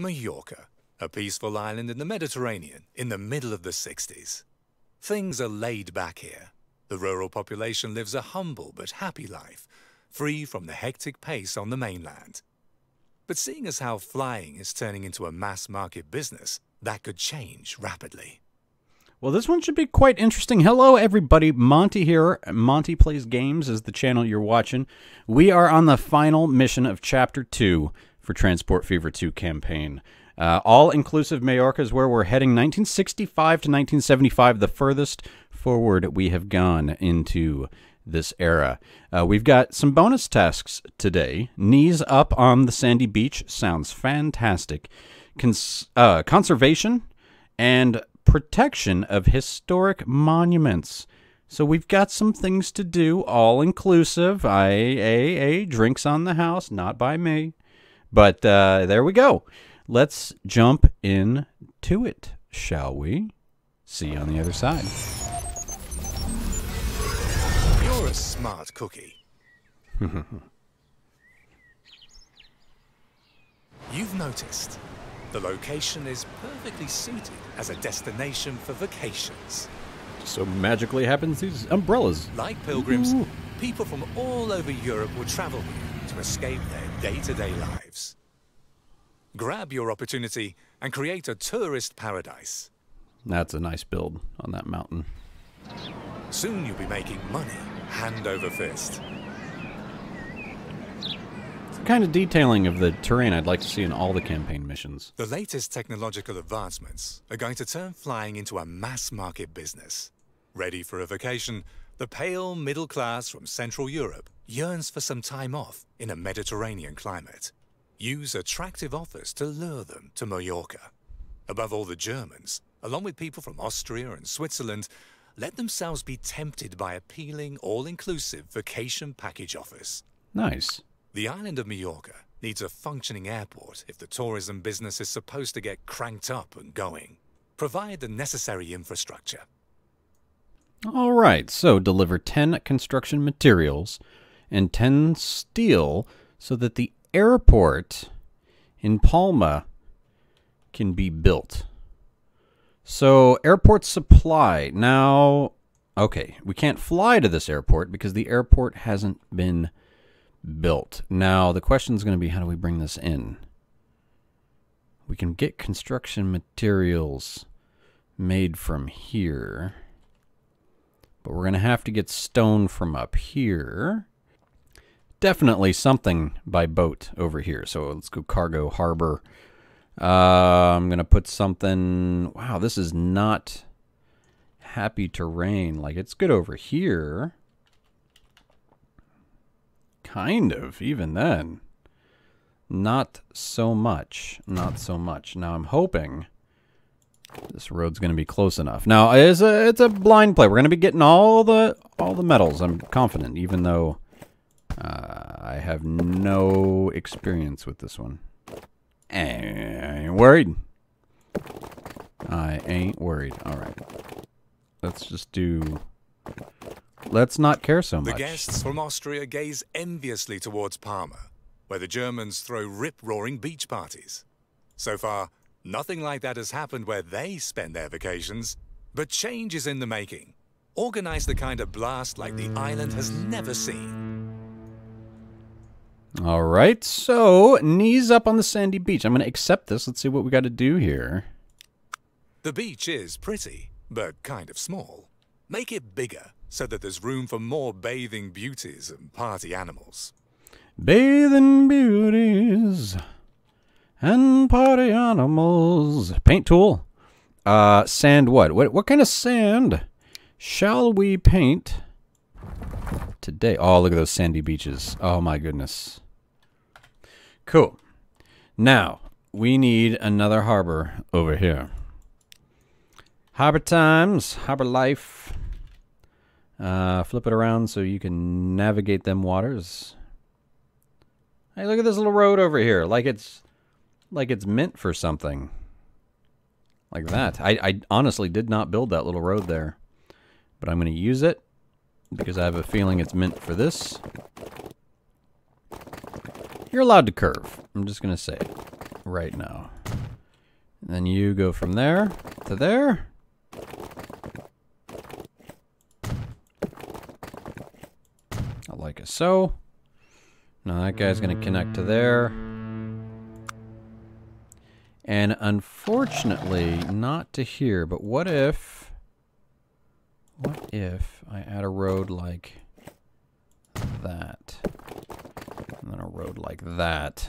Mallorca, a peaceful island in the Mediterranean in the middle of the 60s. Things are laid back here. The rural population lives a humble but happy life, free from the hectic pace on the mainland. But seeing as how flying is turning into a mass market business, that could change rapidly. Well, this one should be quite interesting. Hello, everybody. Monte here. Monte Plays Games is the channel you're watching. We are on the final mission of Chapter 2 for Transport Fever 2 campaign. Uh, all inclusive Majorca is where we're heading 1965 to 1975, the furthest forward we have gone into this era. Uh, we've got some bonus tasks today. Knees up on the sandy beach sounds fantastic. Cons- uh, conservation and protection of historic monuments. So we've got some things to do, all inclusive. I a a drinks on the house, not by me. But uh, there we go. Let's jump in to it, shall we? See you on the other side. You're a smart cookie. You've noticed the location is perfectly suited as a destination for vacations. So magically happens these umbrellas. Like pilgrims, Ooh. people from all over Europe will travel here to escape their day to day lives. Grab your opportunity and create a tourist paradise. That's a nice build on that mountain. Soon you'll be making money hand over fist. It's the kind of detailing of the terrain I'd like to see in all the campaign missions. The latest technological advancements are going to turn flying into a mass market business. Ready for a vacation, the pale middle class from Central Europe yearns for some time off in a Mediterranean climate. Use attractive offers to lure them to Mallorca. Above all, the Germans, along with people from Austria and Switzerland, let themselves be tempted by appealing all inclusive vacation package offers. Nice. The island of Mallorca needs a functioning airport if the tourism business is supposed to get cranked up and going. Provide the necessary infrastructure. All right, so deliver 10 construction materials and 10 steel so that the airport in Palma can be built. So, airport supply. Now, okay, we can't fly to this airport because the airport hasn't been built. Now, the question is going to be how do we bring this in? We can get construction materials made from here. But we're going to have to get stone from up here. Definitely something by boat over here. So let's go cargo harbor. Uh, I'm going to put something. Wow, this is not happy terrain. Like it's good over here. Kind of, even then. Not so much. Not so much. Now I'm hoping this road's going to be close enough. Now it's a it's a blind play. We're going to be getting all the all the medals. I'm confident, even though uh, I have no experience with this one. I ain't worried. I ain't worried. All right, let's just do. Let's not care so much. The guests from Austria gaze enviously towards Palma, where the Germans throw rip roaring beach parties. So far, nothing like that has happened where they spend their vacations, but change is in the making. Organize the kind of blast like the island has never seen. All right, so knees up on the sandy beach. I'm going to accept this. Let's see what we got to do here. The beach is pretty, but kind of small. Make it bigger so that there's room for more bathing beauties and party animals. Bathing beauties and party animals. Paint tool. Uh, sand what? What what kind of sand shall we paint today? Oh, look at those sandy beaches. Oh my goodness. Cool. Now, we need another harbor over here. Harbor times, harbor life. Uh, flip it around so you can navigate them waters. Hey, look at this little road over here. Like it's like it's meant for something. Like that. I, I honestly did not build that little road there. But I'm going to use it because I have a feeling it's meant for this. You're allowed to curve. I'm just going to say it right now. And then you go from there to there. I like it so. Now that guy's going to connect to there. And unfortunately, not to here, but what if... What if I add a road like that? And then a road like that.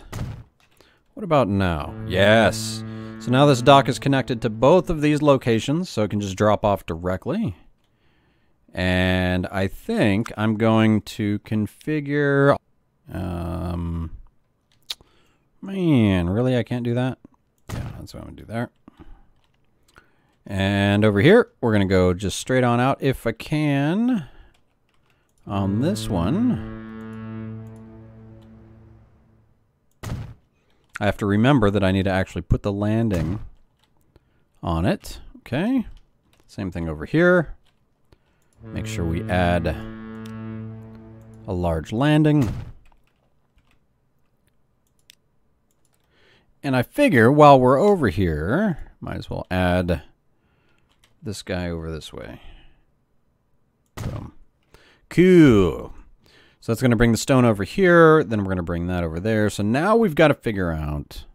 What about now? Yes. So now this dock is connected to both of these locations, so it can just drop off directly. And I think I'm going to configure... Um, man, really? I can't do that? Yeah, that's what I'm going to do there. And over here, we're going to go just straight on out if I can. On this one, I have to remember that I need to actually put the landing on it. Okay. Same thing over here. Make sure we add a large landing. And I figure while we're over here, might as well add this guy over this way. Boom. Cool. So that's going to bring the stone over here. Then we're going to bring that over there. So now we've got to figure out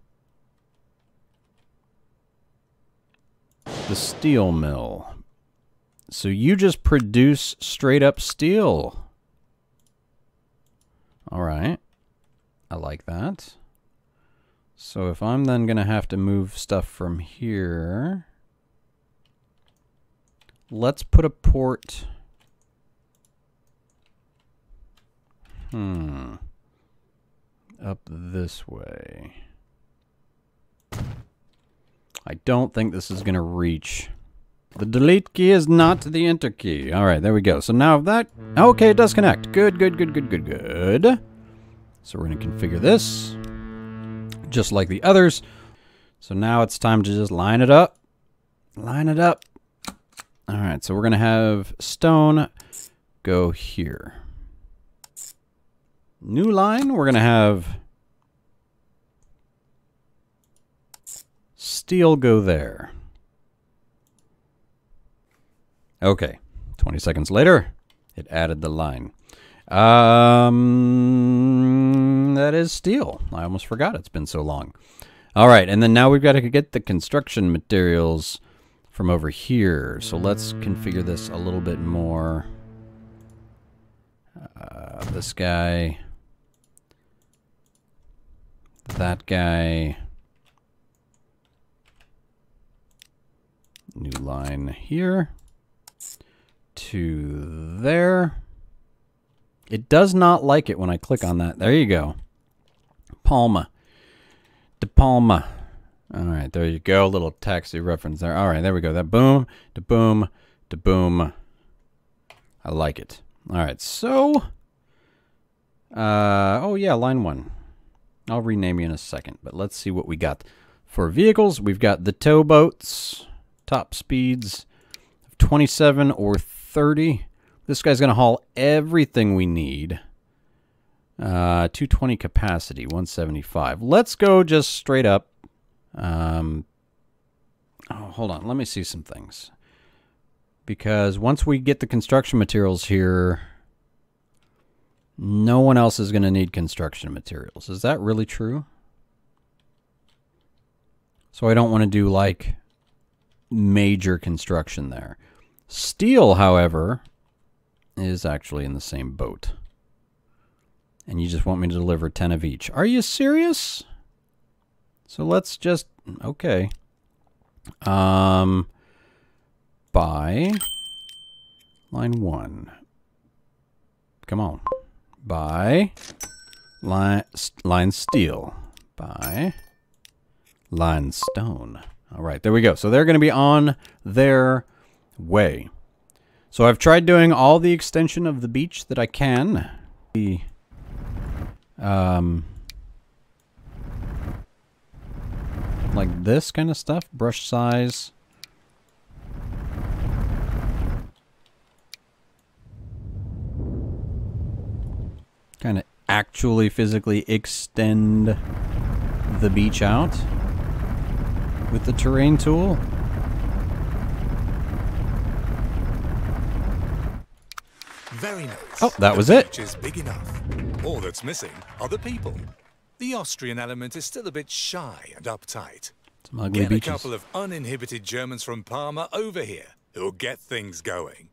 the steel mill. So you just produce straight up steel. All right. I like that. So if I'm then going to have to move stuff from here, let's put a port. Hmm. Up this way. I don't think this is going to reach the delete key is not the enter key. All right, there we go. So now that... Okay, it does connect. Good, good, good, good, good, good. So we're going to configure this just like the others. So now it's time to just line it up. Line it up. All right, so we're to have stone go here. New line, we're to have steel go there. Okay, 20 seconds later, it added the line. Um, that is steel. I almost forgot it's been so long. All right, and then now we've got to get the construction materials from over here. So let's configure this a little bit more. Uh, this guy. That guy. New line here to there. It does not like it when I click on that. There you go. Palma. De Palma. All right, there you go. Little taxi reference there. All right, there we go. That boom, de boom, de boom. I like it. All right, so. Uh, oh, yeah, line one. I'll rename you in a second, but let's see what we got. For vehicles, we've got the towboats, top speeds of 27 or 30. This guy's going to haul everything we need. Uh, 220 capacity, 175. Let's go just straight up. Um, oh, hold on. Let me see some things. Because once we get the construction materials here, no one else is going to need construction materials. Is that really true? So I don't want to do like major construction there. Steel, however, is actually in the same boat. And you just want me to deliver 10 of each. Are you serious? So let's just, okay. Um, buy line one. Come on. Buy line, line steel. Buy line stone. All right, there we go. So they're going to be on their way. So I've tried doing all the extension of the beach that I can. The, um, like this kind of stuff, brush size. Kind of actually physically extend the beach out with the terrain tool. Very nice. Oh, that The was it. is big enough. All that's missing are the people. The Austrian element is still a bit shy and uptight. Some ugly Get a couple of uninhibited Germans from Palma over here who'll get things going.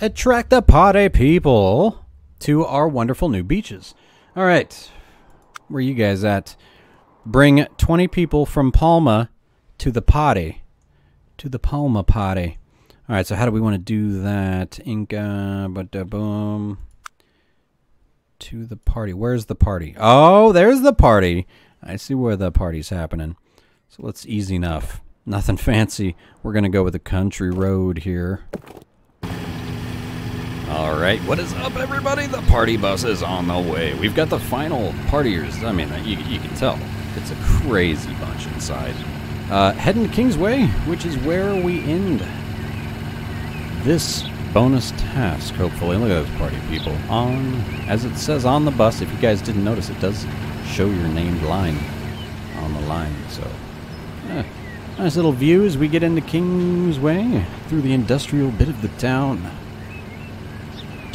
Attract the party people to our wonderful new beaches. All right. Where you guys at? Bring 20 people from Palma to the party. To the Palma party. All right, so how do we want to do that? Inca, but boom. To the party. Where's the party? Oh, there's the party. I see where the party's happening. So let's easy enough. Nothing fancy. We're going to go with a country road here. All right, what is up, everybody? The party bus is on the way. We've got the final partiers. I mean, you, you can tell it's a crazy bunch inside. Uh, heading to Kingsway, which is where we end this bonus task. Hopefully, look at those party people on, as it says on the bus. If you guys didn't notice, it does show your named line on the line. So, eh, nice little view as we get into Kingsway through the industrial bit of the town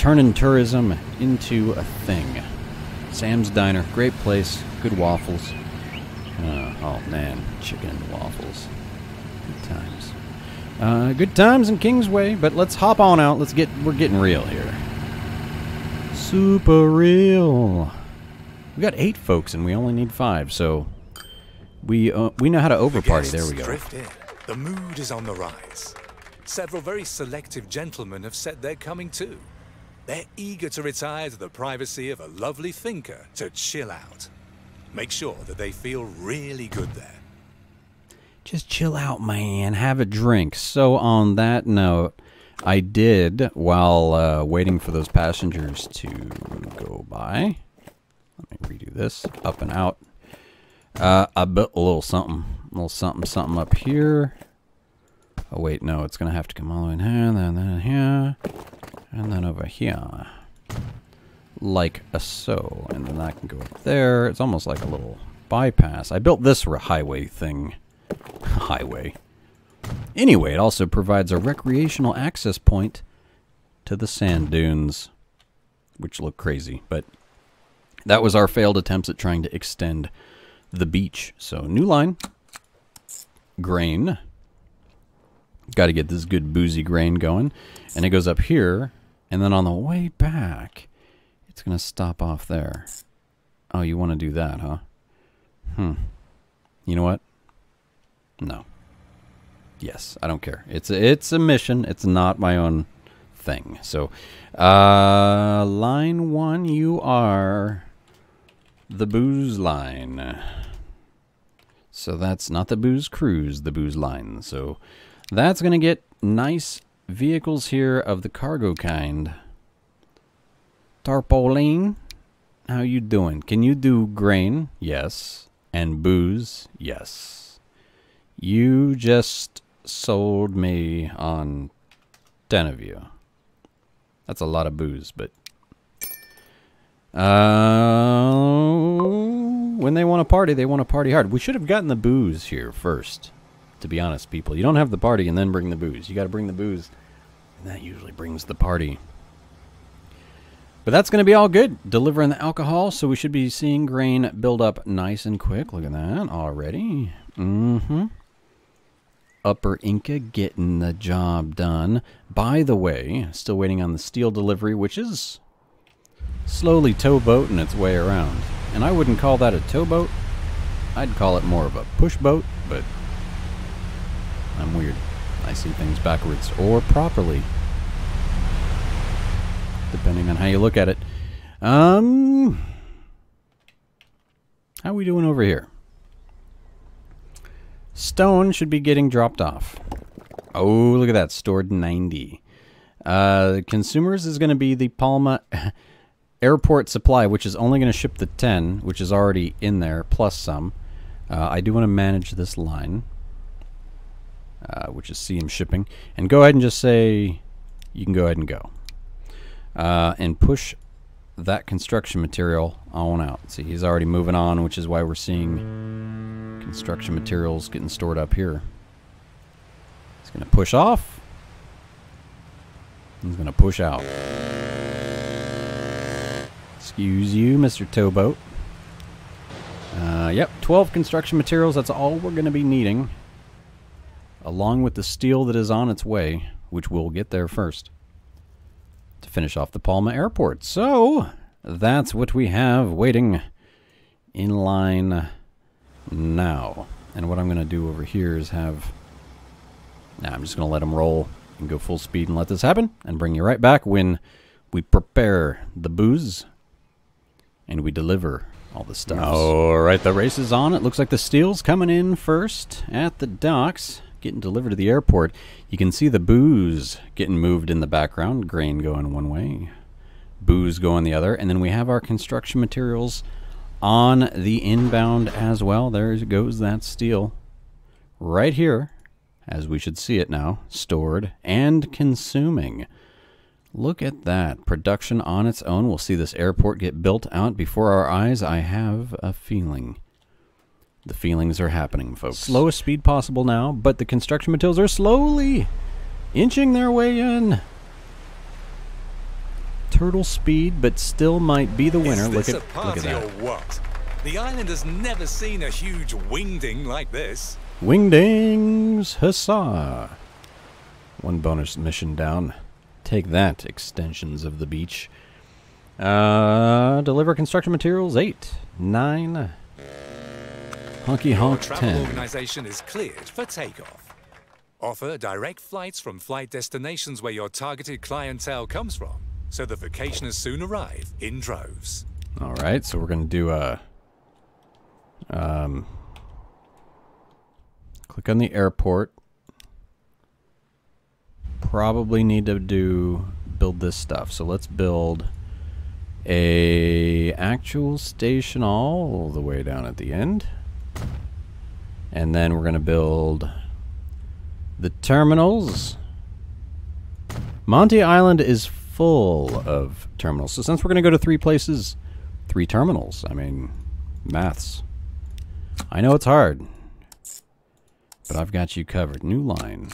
turning tourism into a thing. Sam's Diner, great place, good waffles. Uh, oh man, chicken and waffles. Good times. Uh, good times in Kingsway, but let's hop on out. Let's get we're getting real here. Super real. We got eight folks and we only need five, so we uh, we know how to overparty. The. There we go. Drift in. The mood is on the rise. Several very selective gentlemen have said they're coming too. They're eager to retire to the privacy of a lovely finca to chill out. Make sure that they feel really good there. Just chill out, man. Have a drink. So, on that note, I did, while uh, waiting for those passengers to go by, let me redo this up and out. Uh, I built a little something, a little something, something up here. Oh, wait, no, it's going to have to come all the way in here, then, then here, and then over here. Like a so. And then that can go up there. It's almost like a little bypass. I built this highway thing highway. Anyway, it also provides a recreational access point to the sand dunes, which look crazy, but that was our failed attempts at trying to extend the beach. So, new line, grain. Got to get this good boozy grain going. And it goes up here, and then on the way back, it's going to stop off there. Oh, you want to do that, huh? Hmm. You know what? No. Yes, I don't care. It's a, it's a mission. It's not my own thing. So, uh, line one, you are the booze line. So that's not the booze cruise, the booze line. So that's gonna get nice vehicles here of the cargo kind. Tarpaulin, how you doing? Can you do grain? Yes. And booze? Yes. You just sold me on 10 of you. That's a lot of booze, but. Uh, when they want to party, they want to party hard. We should have gotten the booze here first, to be honest, people. You don't have the party and then bring the booze. You got to bring the booze, and that usually brings the party. But that's going to be all good. Delivering the alcohol, so we should be seeing grain build up nice and quick. Look at that already. Mm-hmm. Upper Inca getting the job done. By the way, still waiting on the steel delivery, which is slowly towboating its way around. And I wouldn't call that a towboat. I'd call it more of a push boat, but I'm weird. I see things backwards or properly depending on how you look at it. Um, how we doing over here? Stone should be getting dropped off. Oh, look at that, stored 90. Uh, consumers is going to be the Palma Airport Supply, which is only going to ship the 10, which is already in there, plus some. Uh, I do want to manage this line, uh, which is CM Shipping. And go ahead and just say, you can go ahead and go uh, and push that construction material on out. See, he's already moving on, which is why we're seeing construction materials getting stored up here. He's going to push off. He's going to push out. Excuse you, Mr. Towboat. Uh, yep, 12 construction materials. That's all we're going to be needing. Along with the steel that is on its way, which we'll get there first to finish off the Palma airport. So that's what we have waiting in line now. And what I'm going to do over here is have. Now I'm just going to let them roll and go full speed and let this happen and bring you right back when we prepare the booze and we deliver all the stuff. All right, the race is on. It looks like the steel's coming in first at the docks, getting delivered to the airport. You can see the booze getting moved in the background, grain going one way, booze going the other, and then we have our construction materials on the inbound as well. There goes that steel right here, as we should see it now, stored and consuming. Look at that. Production on its own. We'll see this airport get built out before our eyes. I have a feeling. The feelings are happening, folks. Slowest speed possible now, but the construction materials are slowly inching their way in. Turtle speed, but still might be the winner. Is look at a party look at that. or what? The island has never seen a huge wingding like this. Wingdings, huzzah! One bonus mission down. Take that, extensions of the beach. Uh, deliver construction materials, 8, 9, honky honk, travel 10. organization is cleared for takeoff. Offer direct flights from flight destinations where your targeted clientele comes from, so the vacationers soon arrive in droves. All right, so we're going to do a. Um, click on the airport. Probably need to do build this stuff. So let's build a actual station all the way down at the end. And then we're going to build the terminals. Monte Island is full of terminals. So since we're going to go to three places, three terminals. I mean, maths. I know it's hard, but I've got you covered. New line.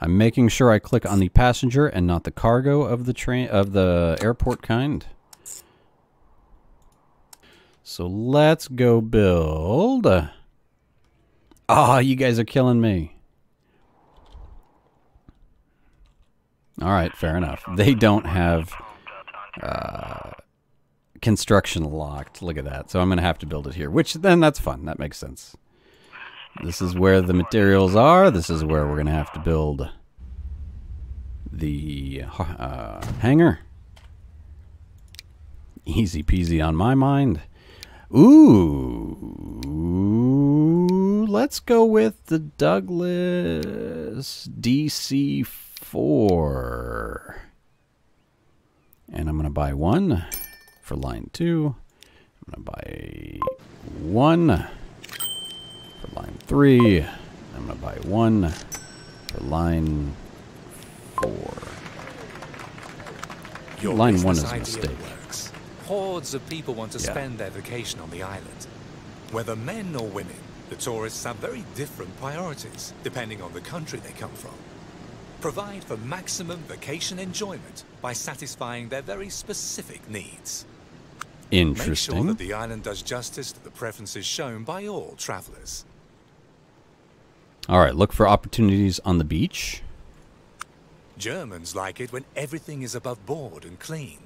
I'm making sure I click on the passenger and not the cargo of the train of the airport kind. So let's go build. Ah, you guys are killing me. All right, fair enough. They don't have uh, construction locked. Look at that. So I'm going to have to build it here, which then that's fun. That makes sense. This is where the materials are. This is where we're going to have to build the uh, hangar. Easy peasy on my mind. Ooh, let's go with the Douglas DC4. And I'm going to buy one for line two. I'm going to buy one for line three. I'm going to buy one for line four. Your Line one is a mistake. Hordes of people want to Yeah. spend their vacation on the island. Whether men or women, the tourists have very different priorities depending on the country they come from. Provide for maximum vacation enjoyment by satisfying their very specific needs. Make sure that the island does justice to the preferences shown by all travelers. All right, look for opportunities on the beach. Germans like it when everything is above board and clean.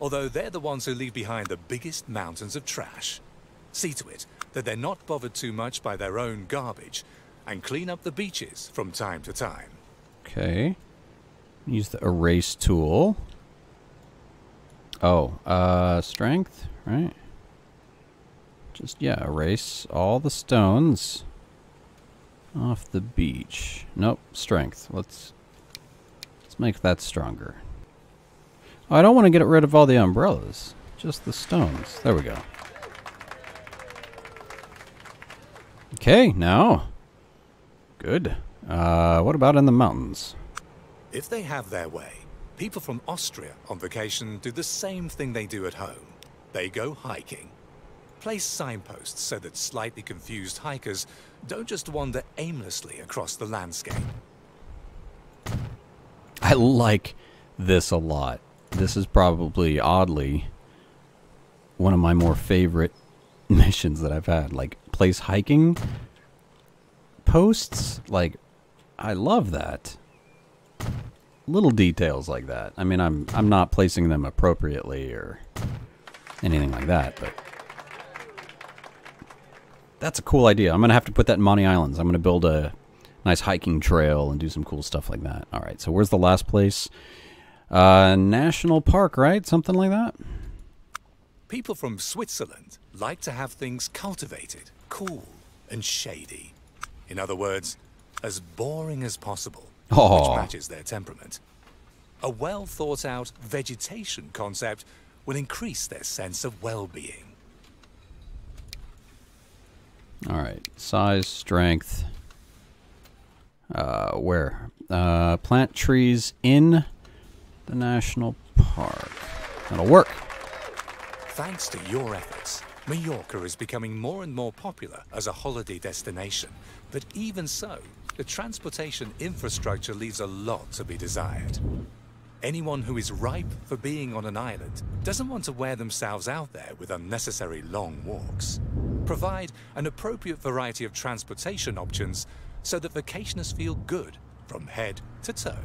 Although they're the ones who leave behind the biggest mountains of trash. See to it that they're not bothered too much by their own garbage and clean up the beaches from time to time. Okay. Use the erase tool. Oh, uh, strength, right? Just, yeah, erase all the stones off the beach. Nope, strength. Let's, let's make that stronger. I don't want to get rid of all the umbrellas. Just the stones. There we go. Okay, now. Good. Uh, what about in the mountains? If they have their way, People from Austria on vacation do the same thing they do at home. They go hiking. Place signposts so that slightly confused hikers don't just wander aimlessly across the landscape. I like this a lot. This is probably, oddly, one of my more favorite missions that I've had. Like, place hiking posts. Like, I love that. Little details like that. I mean, I'm I'm not placing them appropriately or anything like that, but that's a cool idea. I'm gonna have to put that in Monte Islands. I'm gonna build a nice hiking trail and do some cool stuff like that. All right. So where's the last place? Uh, national park, right? Something like that. People from Switzerland like to have things cultivated, cool, and shady. In other words, as boring as possible, Oh. which matches their temperament. A well thought out vegetation concept will increase their sense of well being. All right. Size, strength. Uh, where? Uh, plant trees in the national park. That'll work. Thanks to your efforts, Mallorca is becoming more and more popular as a holiday destination. But even so, the transportation infrastructure leaves a lot to be desired. Anyone who is ripe for being on an island doesn't want to wear themselves out there with unnecessary long walks. Provide an appropriate variety of transportation options so that vacationers feel good from head to toe.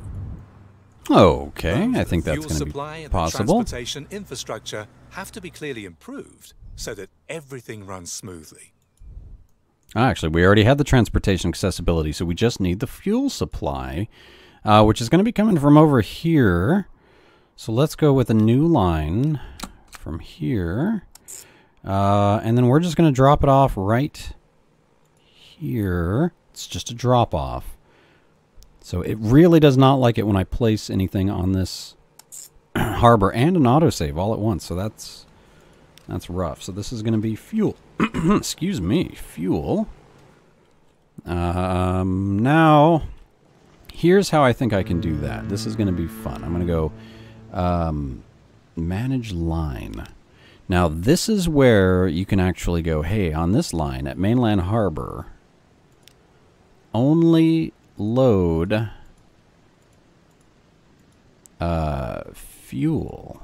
Okay. I think that's going to be and possible. transportation infrastructure have to be clearly improved so that everything runs smoothly. Actually, we already had the transportation accessibility, so we just need the fuel supply, uh, which is going to be coming from over here. So let's go with a new line from here. Uh, and then we're just going to drop it off right here. It's just a drop off. So it really does not like it when I place anything on this harbor and an autosave all at once. So that's that's rough. So this is going to be fuel. Excuse me, fuel. Um, now, here's how I think I can do that. This is going to be fun. I'm going to go um, manage line. Now, this is where you can actually go, hey, on this line at Mainland Harbor, only load uh, fuel.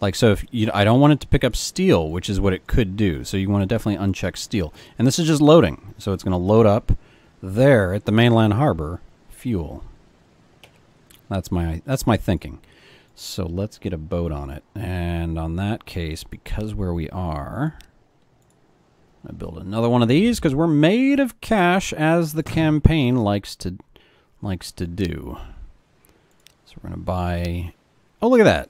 Like so, if you, I don't want it to pick up steel, which is what it could do. So you want to definitely uncheck steel. And this is just loading, so it's going to load up there at the mainland harbor fuel. That's my that's my thinking. So let's get a boat on it, and on that case, because where we are, I build another one of these because we're made of cash, as the campaign likes to likes to do. So we're gonna buy. Oh, look at that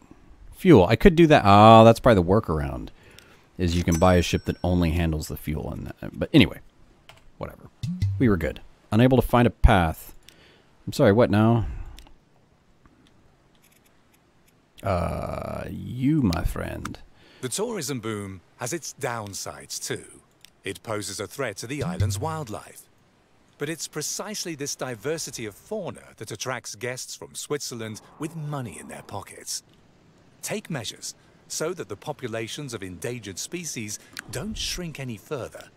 fuel. I could do that. Oh, that's probably the workaround. Is you can buy a ship that only handles the fuel and that. But anyway, whatever. We were good. Unable to find a path. I'm sorry. What now? Uh, you, my friend. The tourism boom has its downsides too. It poses a threat to the island's wildlife. But it's precisely this diversity of fauna that attracts guests from Switzerland with money in their pockets. Take measures so that the populations of endangered species don't shrink any further,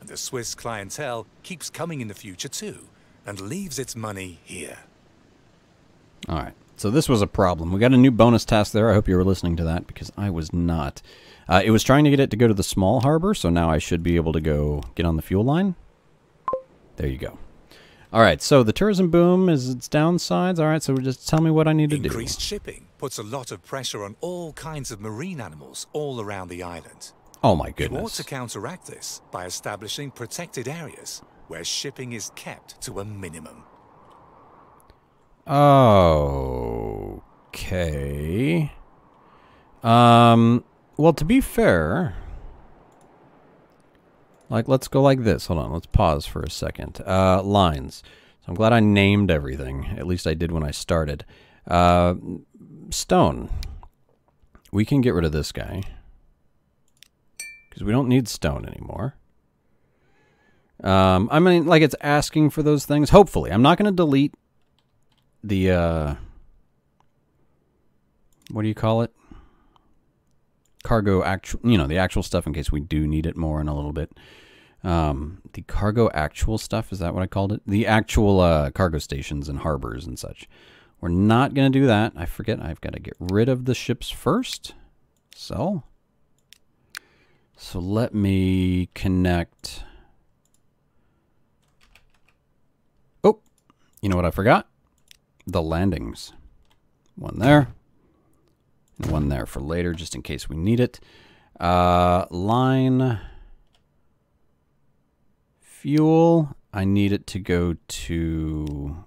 and the Swiss clientele keeps coming in the future too, and leaves its money here. All right. So this was a problem. We got a new bonus task there. I hope you were listening to that because I was not. Uh, it was trying to get it to go to the small harbor, so now I should be able to go get on the fuel line. There you go. All right. So the tourism boom is its downsides. All right. So just tell me what I need to Increased do. Increased shipping puts a lot of pressure on all kinds of marine animals all around the island. Oh my You ought goodness. to counteract this by establishing protected areas where shipping is kept to a minimum. Okay. Um. Well, to be fair, like let's go like this. Hold on. Let's pause for a second. Uh, lines. So I'm glad I named everything. At least I did when I started. Uh, stone. We can get rid of this guy because we don't need stone anymore. Um, I mean, like it's asking for those things. Hopefully, I'm not going to delete the uh, what do you call it? Cargo actual, you know, the actual stuff in case we do need it more in a little bit. Um, the cargo actual stuff is that what I called it? The actual uh, cargo stations and harbors and such. We're not going to do that. I forget. I've got to get rid of the ships first. So, so let me connect. Oh, you know what I forgot? The landings. One there. And one there for later, just in case we need it. Uh, line fuel. I need it to go to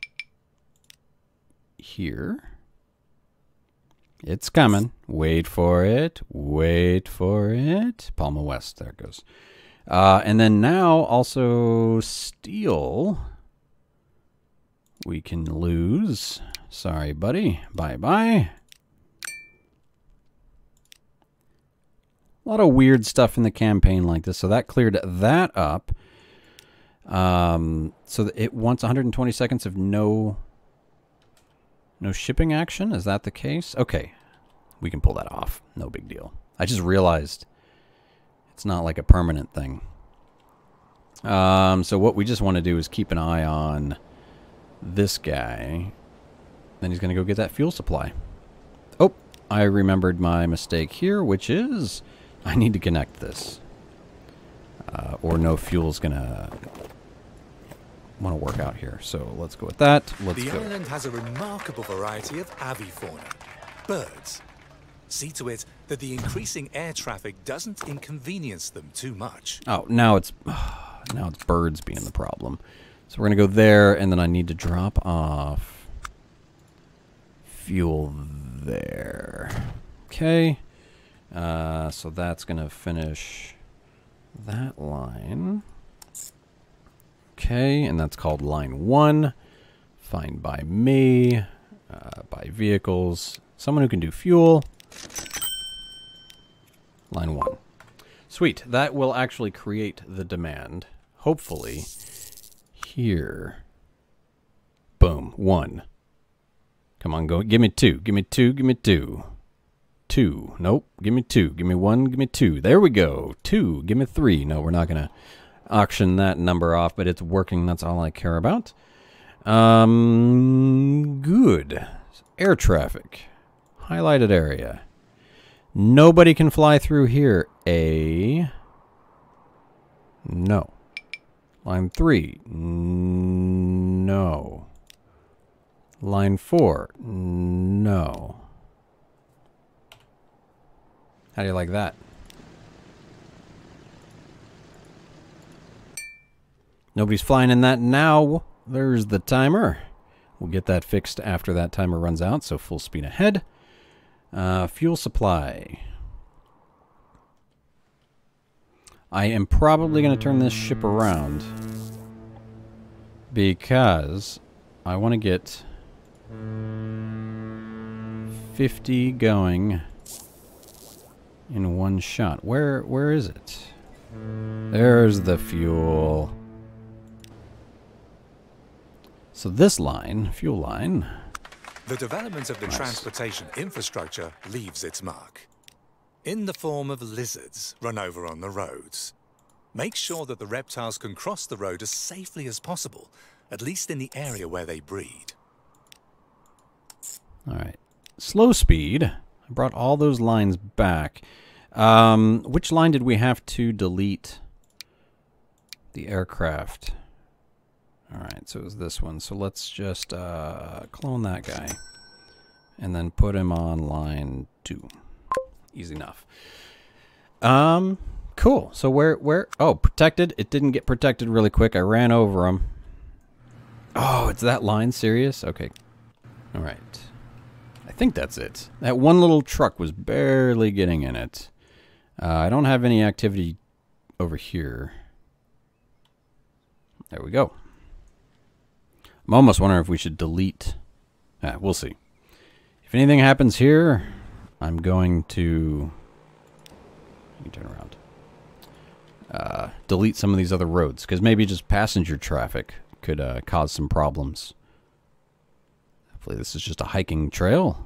here. It's coming. Wait for it. Wait for it. Palma West. There it goes. Uh, and then now also steel. We can lose. Sorry, buddy. Bye bye. A lot of weird stuff in the campaign like this. So that cleared that up. Um, so it wants 120 seconds of no no shipping action. Is that the case? Okay, we can pull that off. No big deal. I just realized it's not like a permanent thing. Um, so what we just want to do is keep an eye on this guy. Then he's going to go get that fuel supply. Oh, I remembered my mistake here, which is I need to connect this. Uh, or no fuel's going to want to work out here. So let's go with that. Let's the go. island has a remarkable variety of avifauna, birds. See to it that the increasing air traffic doesn't inconvenience them too much. Oh, now it's now it's birds being the problem. So we're gonna go there, and then I need to drop off fuel there. Okay. Uh, so that's gonna finish that line. Okay, and that's called line one. Fine by me. Uh, by vehicles. Someone who can do fuel. Line one. Sweet. That will actually create the demand. Hopefully. Here. Boom. One. Come on, go. Give me two. Give me two. Give me two. Two. Nope. Give me two. Give me one. Give me two. There we go. Two. Give me three. No, we're not going to auction that number off, but it's working. That's all I care about. Um, good. Air traffic. Highlighted area. Nobody can fly through here. A. No. Line 3. No. Line 4. No. How do you like that? Nobody's flying in that now. There's the timer. We'll get that fixed after that timer runs out, so full speed ahead. Uh, fuel supply. I am probably going to turn this ship around because I want to get 50 going in one shot. Where where is it? There's the fuel. So this line, fuel line. The development of the Nice. transportation infrastructure leaves its mark. In the form of lizards run over on the roads. Make sure that the reptiles can cross the road as safely as possible, at least in the area where they breed. All right. Slow speed. I brought all those lines back. Um, which line did we have to delete? The aircraft. All right, so it was this one. So let's just uh, clone that guy. And then put him on line two. Easy enough. Um, cool. So where, where? Oh, protected. It didn't get protected really quick. I ran over him. Oh, it's that line? Serious? Okay. All right. I think that's it. That one little truck was barely getting in it. Uh, I don't have any activity over here. There we go. I'm almost wondering if we should delete. Ah, we'll see. If anything happens here, I'm going to. You turn around. Uh, delete some of these other roads because maybe just passenger traffic could uh, cause some problems. Hopefully, this is just a hiking trail.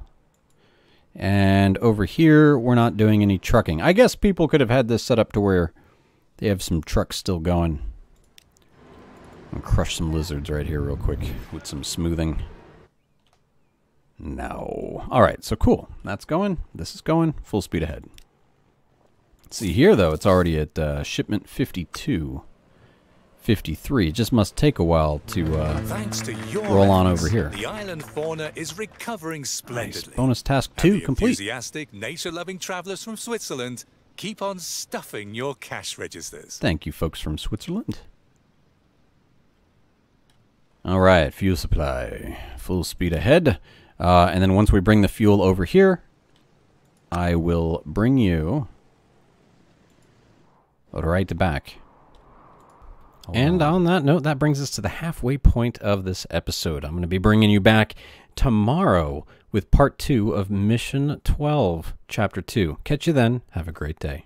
And over here, we're not doing any trucking. I guess people could have had this set up to where they have some trucks still going. I'll crush some lizards right here real quick with some smoothing. No. All right, so cool. That's going. This is going. Full speed ahead. See here, though, it's already at uh, shipment 52. 53. It just must take a while to uh, to roll on efforts, over here. The island fauna is recovering splendidly. Bonus task And 2 the complete. enthusiastic, nature-loving travelers from Switzerland keep on stuffing your cash registers. Thank you, folks from Switzerland. All right, fuel supply. Full speed ahead. Uh, and then once we bring the fuel over here, I will bring you right back. And on that note, that brings us to the halfway point of this episode. I'm going to be bringing you back tomorrow with part two of Mission 12, Chapter 2. Catch you then. Have a great day.